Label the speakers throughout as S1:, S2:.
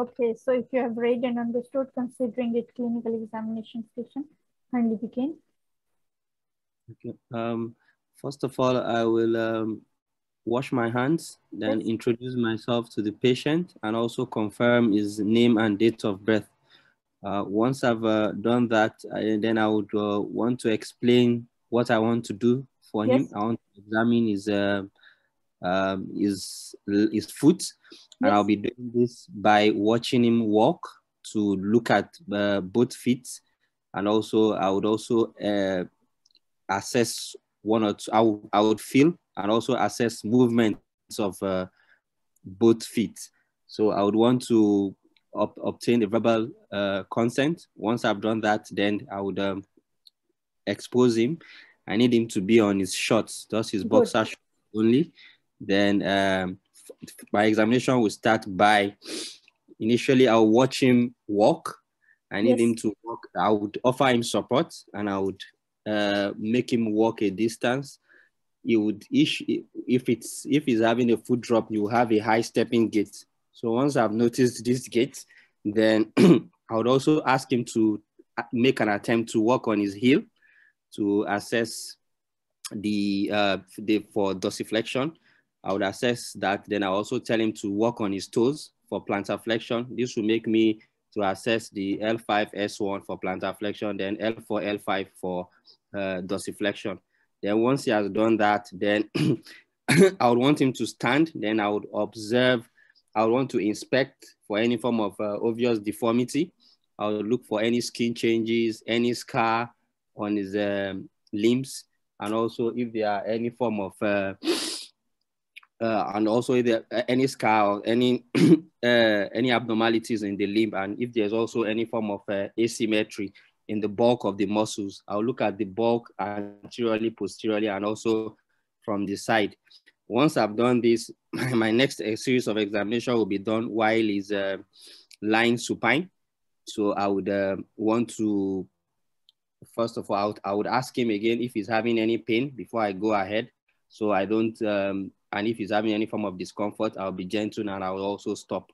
S1: Okay, so if you have read and understood, considering it clinical examination session, kindly begin.
S2: Okay. Um, first of all, I will um, wash my hands, then yes. introduce myself to the patient and also confirm his name and date of birth. Uh, once I've uh, done that, I, then I would uh, want to explain what I want to do for yes. him. I want to examine his uh, um, his his foot, and I'll be doing this by watching him walk to look at uh, both feet, and also I would also uh, assess one or two. I, would feel and also assess movements of uh, both feet. So I would want to obtain the verbal uh, consent. Once I've done that, then I would um, expose him. I need him to be on his shorts, just his boxer shorts only. Then um, my examination will start by initially I'll watch him walk. I need yes. him to walk. I would offer him support and I would uh, make him walk a distance. He would if it's if he's having a foot drop, you have a high stepping gait. So once I've noticed this gait, then I would also ask him to uh, make an attempt to walk on his heel to assess the uh, the for dorsiflexion. I would assess that. Then I also tell him to work on his toes for plantar flexion. This will make me to assess the L5S1 for plantar flexion, then L4, L5 for uh, dorsiflexion. Then once he has done that, then I would want him to stand. Then I would observe. I would want to inspect for any form of uh, obvious deformity. I would look for any skin changes, any scar on his um, limbs, and also if there are any form of uh, uh, and also there any scar any uh, any abnormalities in the limb, and if there's also any form of uh, asymmetry in the bulk of the muscles, I'll look at the bulk anteriorly, posteriorly, and also from the side. Once I've done this, my next uh, series of examination will be done while he's uh, lying supine. So I would uh, want to, first of all, I would, I would ask him again if he's having any pain before I go ahead. So I don't um, and if he's having any form of discomfort, I'll be gentle and I will also stop.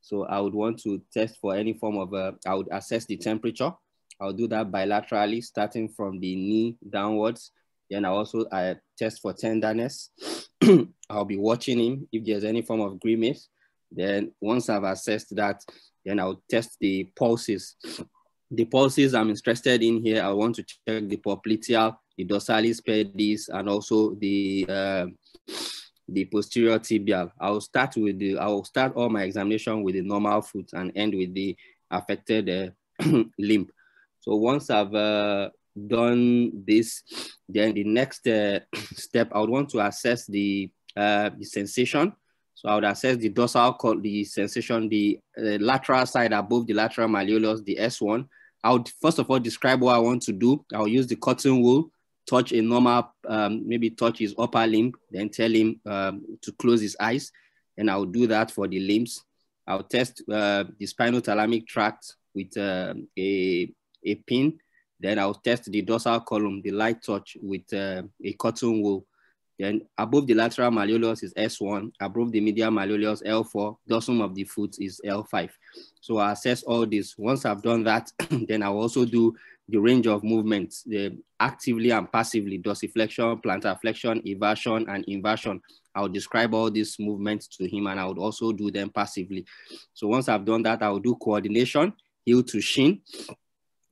S2: So I would want to test for any form of, uh, I would assess the temperature. I'll do that bilaterally, starting from the knee downwards. Then I also I test for tenderness. I'll be watching him if there's any form of grimace. Then once I've assessed that, then I'll test the pulses. The pulses I'm interested in here, I want to check the popliteal, the dorsalis pedis, and also the uh, the posterior tibial. I'll start with the, I'll start all my examination with the normal foot and end with the affected uh, limb. So once I've uh, done this, then the next uh, step, I would want to assess the, uh, the sensation. So I would assess the dorsal, the sensation, the uh, lateral side above the lateral malleolus, the S1. I would first of all describe what I want to do. I'll use the cotton wool touch a normal, um, maybe touch his upper limb, then tell him um, to close his eyes. And I'll do that for the limbs. I'll test uh, the spinothalamic tract with uh, a, a pin. Then I'll test the dorsal column, the light touch with uh, a cotton wool. Then above the lateral malleolus is S1, above the medial malleolus L4, dorsum of the foot is L5. So I assess all this. Once I've done that, then I'll also do the range of movements, the actively and passively, dorsiflexion, plantar flexion, eversion, and inversion. I'll describe all these movements to him and I would also do them passively. So once I've done that, I'll do coordination, heel to shin.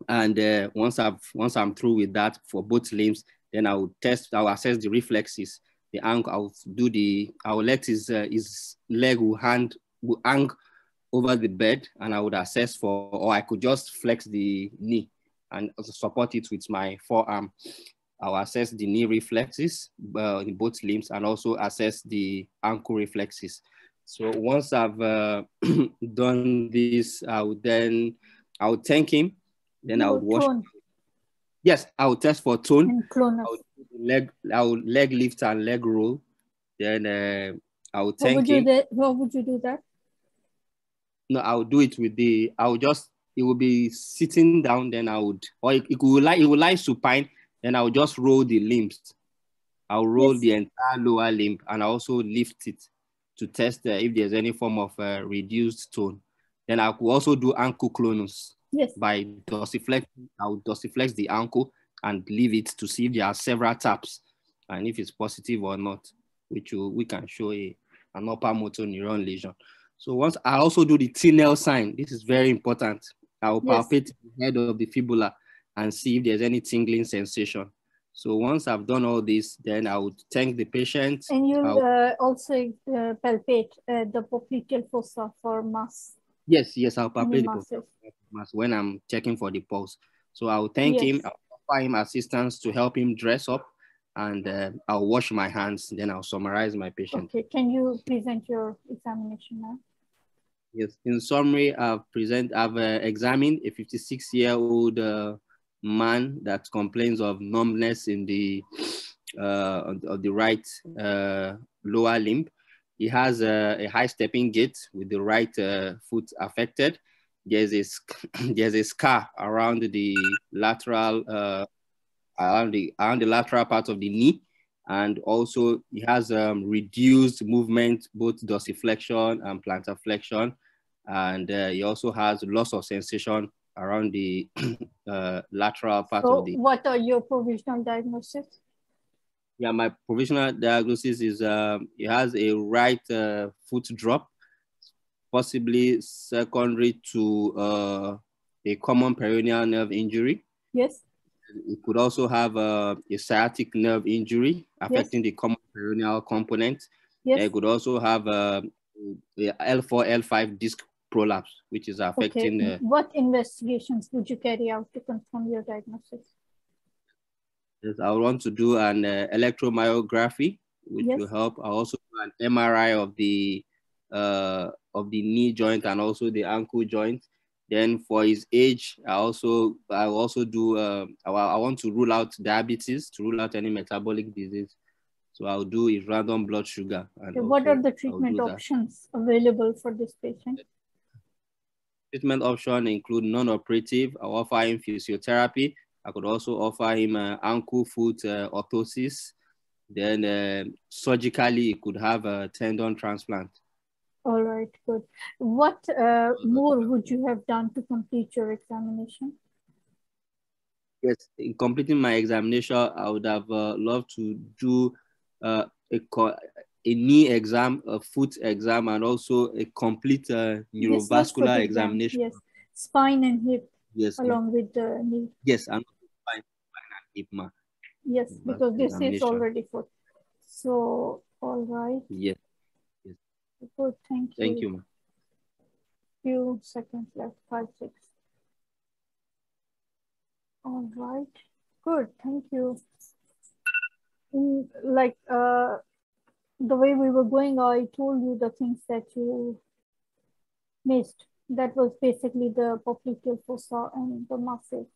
S2: And uh, once I've once I'm through with that for both limbs, then I will test, I'll assess the reflexes. the ankle. I'll do the. I will let his uh, his leg will hand will hang over the bed, and I would assess for, or I could just flex the knee and support it with my forearm. I'll assess the knee reflexes uh, in both limbs and also assess the ankle reflexes. So once I've uh, done this, I would then I would thank him. Then I would wash. Tone. Yes, I would test for tone.
S1: And clonus. I would
S2: leg, I would leg lift and leg roll. Then uh, I would thank
S1: how would
S2: him.
S1: You do, how would you do that?
S2: No, I would do it with the. I would just. It would be sitting down. Then I would, or it, it would like it would lie supine. Then I would just roll the limbs. I'll roll yes. the entire lower limb and I also lift it to test uh, if there's any form of uh, reduced tone. Then I could also do ankle clonus.
S1: Yes.
S2: By dorsiflex, I would dorsiflex the ankle and leave it to see if there are several taps and if it's positive or not, which we, we can show a, an upper motor neuron lesion. So once I also do the Tinel sign, this is very important. I will yes. palpate the head of the fibula and see if there's any tingling sensation. So once I've done all this, then I would thank the patient.
S1: And you uh, also uh, palpate uh, the popliteal fossa for mass.
S2: Yes, yes, I'll palpate the mass when I'm checking for the pulse. So I'll thank yes. him, I'll offer him assistance to help him dress up, and uh, I'll wash my hands. Then I'll summarize my patient.
S1: Okay, can you present your examination now?
S2: Yes, in summary, I've present, I've uh, examined a 56 year old uh, man that complains of numbness in the uh, of the right uh, lower limb. He has a, a, high stepping gait with the right uh, foot affected. There's a there's a scar around the lateral uh, around the around the lateral part of the knee, and also he has um, reduced movement, both dorsiflexion and plantar flexion, and uh, he also has loss of sensation around the uh, lateral part
S1: so
S2: of the.
S1: What are your provisional diagnosis?
S2: Yeah, my provisional diagnosis is uh, he has a right uh, foot drop, possibly secondary to uh, a common peroneal nerve injury.
S1: Yes.
S2: It could also have uh, a sciatic nerve injury affecting yes. the common peroneal component. Yes. It could also have uh, a L4, L5 disc prolapse, which is affecting. Okay.
S1: Uh, what investigations would you carry out to confirm your diagnosis?
S2: Yes, I want to do an uh, electromyography, which yes. will help. I also do an MRI of the uh, of the knee joint and also the ankle joint. Then for his age, I also I also do. Uh, I, I want to rule out diabetes to rule out any metabolic disease. So I'll do his random blood sugar.
S1: Okay, what are the treatment options available for this patient?
S2: Treatment options include non-operative. I offer him physiotherapy. I could also offer him uh, ankle foot uh, orthosis. Then uh, surgically, he could have a tendon transplant.
S1: All right, good. What uh, more would you have done to complete your examination?
S2: Yes, in completing my examination, I would have uh, loved to do uh, a, a knee exam, a foot exam, and also a complete uh, neurovascular yes, examination.
S1: Yes, spine and hip.
S2: Yes,
S1: along with the knee.
S2: Yes, and spine, spine and hip. Ma.
S1: Yes, because this is already foot. So, all right.
S2: Yes. yes.
S1: Good, thank you.
S2: Thank you, ma.
S1: Few seconds left, five, six. All right. Good, thank you. In, like uh the way we were going, I told you the things that you missed. That was basically the popliteal fossa and the muscle.